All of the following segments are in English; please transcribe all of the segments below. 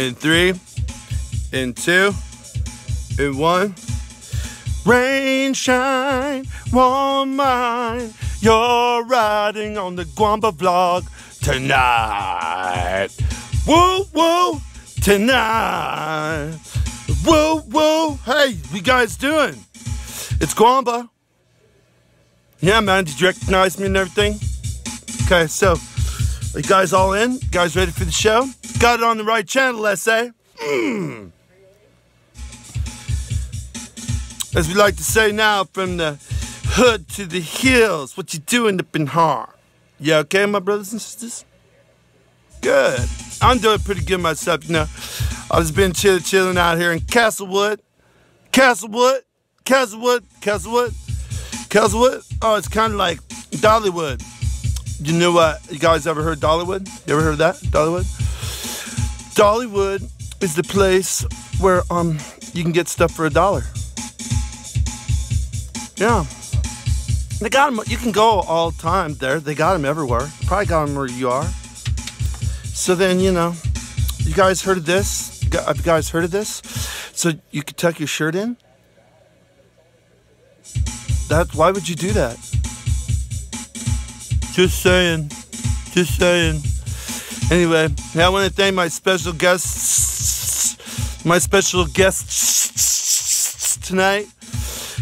In three, in two, in one. Rain, shine, warm mine. You're riding on the Gwamba vlog tonight. Woo, woo, tonight. Woo, woo. Hey, you guys doing? It's Gwamba. Yeah, man, did you recognize me and everything? Okay, so, are you guys all in? You guys ready for the show? Got it on the right channel, let's say. Mm. As we like to say now, from the hood to the hills, what you doing up in heart? Yeah, okay, my brothers and sisters? Good. I'm doing pretty good myself, you know. I've just been chill chilling out here in Castlewood. Castlewood, Castlewood, Castlewood, Castlewood. Oh, it's kind of like Dollywood. You know what? You guys ever heard Dollywood? You ever heard that? Dollywood? Dollywood is the place where um you can get stuff for a dollar. Yeah. They got them. You can go all the time there. They got them everywhere. Probably got them where you are. So then, you know, you guys heard of this? You guys heard of this? So you could tuck your shirt in? That, why would you do that? Just saying. Just saying. Anyway, I want to thank my special guests, my special guests tonight.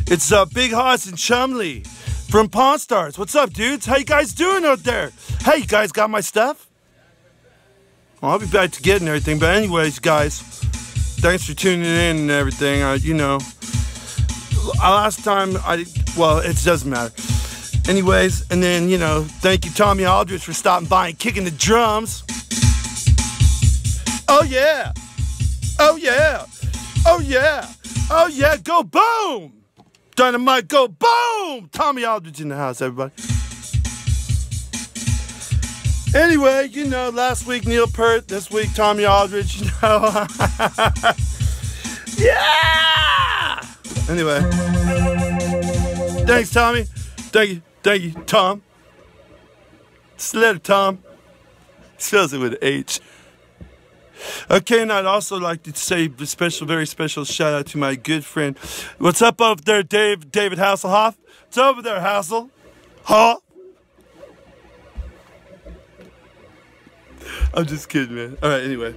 It's uh, Big Hoss and Chumley from Pawn Stars. What's up, dudes? How you guys doing out there? Hey, you guys got my stuff? Well, I'll be back to getting everything. But anyways, guys, thanks for tuning in and everything. Uh, you know, last time I, well, it doesn't matter. Anyways, and then, you know, thank you, Tommy Aldridge, for stopping by and kicking the drums. Oh, yeah. Oh, yeah. Oh, yeah. Oh, yeah. Go boom. Dynamite, go boom. Tommy Aldridge in the house, everybody. Anyway, you know, last week Neil Peart, this week Tommy Aldridge, you know. yeah! Anyway. Thanks, Tommy. Thank you. Thank you, Tom. Sled Tom. Spells it with H. Okay, and I'd also like to say a special, very special shout out to my good friend. What's up over there, Dave, David Hasselhoff? What's over there, Hassel? Huh? I'm just kidding, man. All right, anyway.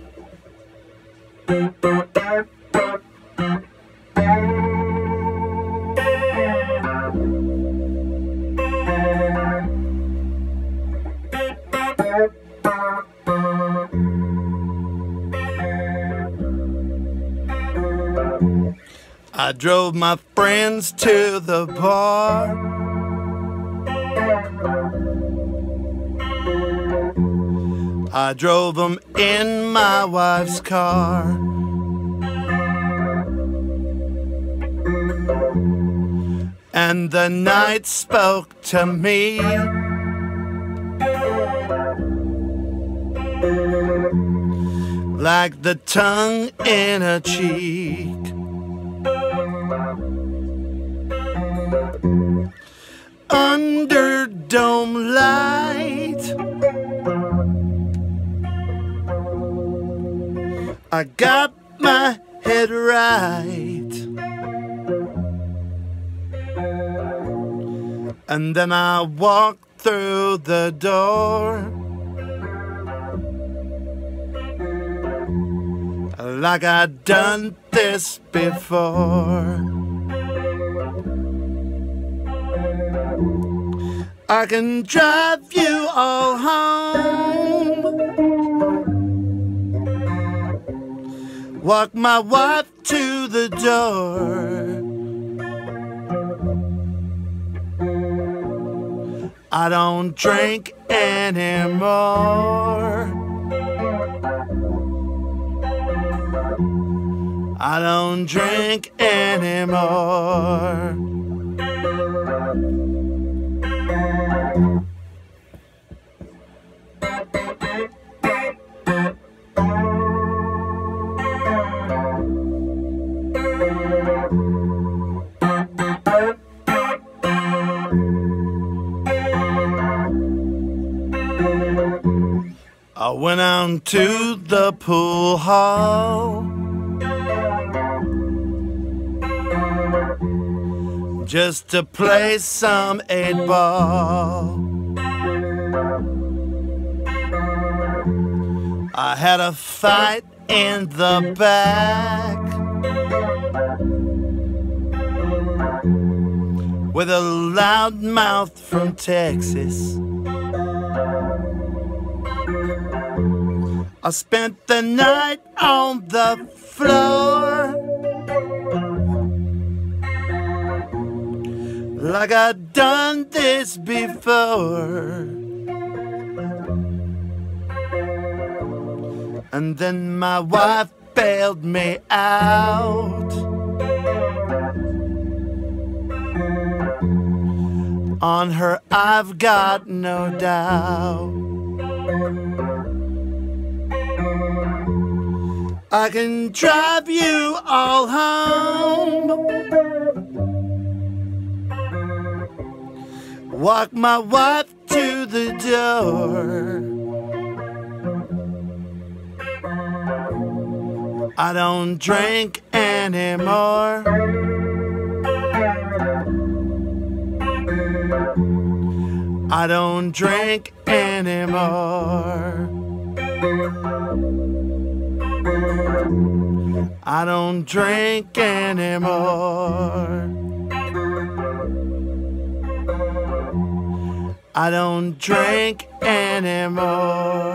I drove my friends to the bar. I drove them in my wife's car. And the night spoke to me. Like the tongue in a cheek. Under dome light. I got my head right. And then I walked through the door. Like I'd done this before. I can drive you all home. Walk my wife to the door. I don't drink anymore. I don't drink anymore. I went out to the pool hall just to play some eight ball. I had a fight in the back with a loudmouth from Texas. I spent the night on the floor like I'd done this before. And then my wife bailed me out. On her, I've got no doubt. I can drive you all home. Walk my wife to the door. I don't drink anymore. I don't drink anymore. I don't drink anymore. I don't drink anymore.